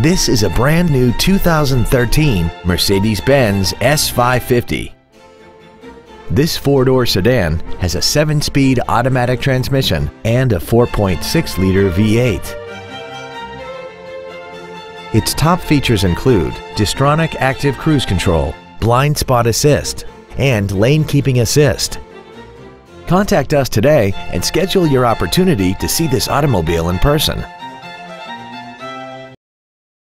This is a brand new 2013 Mercedes-Benz S550. This four-door sedan has a seven-speed automatic transmission and a 4.6-liter V8. Its top features include Distronic Active Cruise Control, Blind Spot Assist, and Lane Keeping Assist. Contact us today and schedule your opportunity to see this automobile in person.